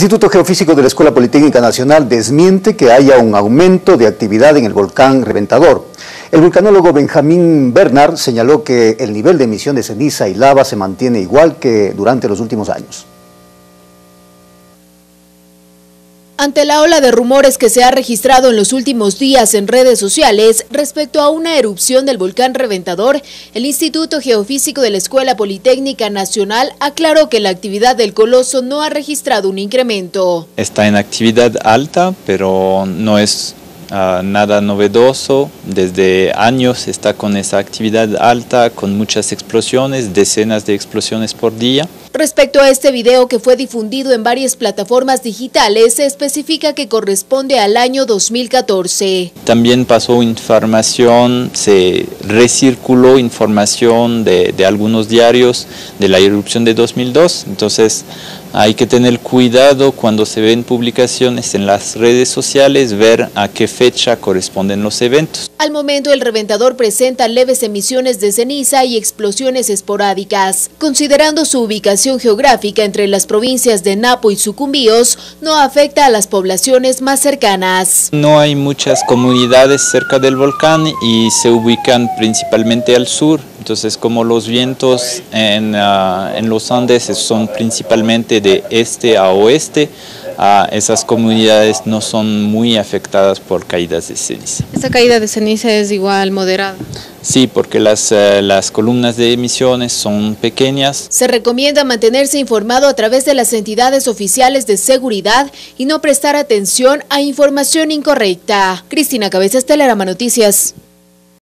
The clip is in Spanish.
El Instituto Geofísico de la Escuela Politécnica Nacional desmiente que haya un aumento de actividad en el volcán Reventador. El vulcanólogo Benjamín Bernard señaló que el nivel de emisión de ceniza y lava se mantiene igual que durante los últimos años. Ante la ola de rumores que se ha registrado en los últimos días en redes sociales respecto a una erupción del volcán Reventador, el Instituto Geofísico de la Escuela Politécnica Nacional aclaró que la actividad del coloso no ha registrado un incremento. Está en actividad alta, pero no es uh, nada novedoso. Desde años está con esa actividad alta, con muchas explosiones, decenas de explosiones por día. Respecto a este video que fue difundido en varias plataformas digitales, se especifica que corresponde al año 2014. También pasó información, se recirculó información de, de algunos diarios de la erupción de 2002, entonces hay que tener cuidado cuando se ven publicaciones en las redes sociales, ver a qué fecha corresponden los eventos. Al momento el reventador presenta leves emisiones de ceniza y explosiones esporádicas. Considerando su ubicación geográfica entre las provincias de Napo y Sucumbíos, no afecta a las poblaciones más cercanas. No hay muchas comunidades cerca del volcán y se ubican principalmente al sur, entonces como los vientos en, uh, en los Andes son principalmente de este a oeste, uh, esas comunidades no son muy afectadas por caídas de ceniza. ¿Esta caída de ceniza es igual moderada? Sí, porque las, uh, las columnas de emisiones son pequeñas. Se recomienda mantenerse informado a través de las entidades oficiales de seguridad y no prestar atención a información incorrecta. Cristina Cabezas, Telerama Noticias.